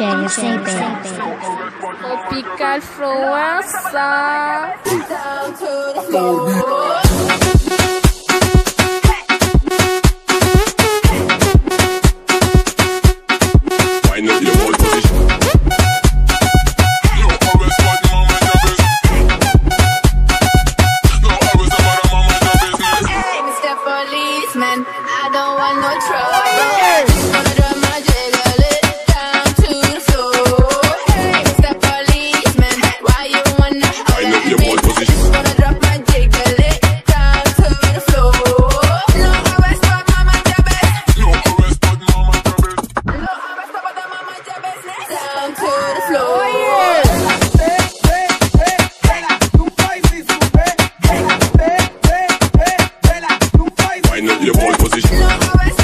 DJ Sabes. Tropical Flowers. policeman. I don't want no trouble. down to the floor. Oh, yeah. Your boy position.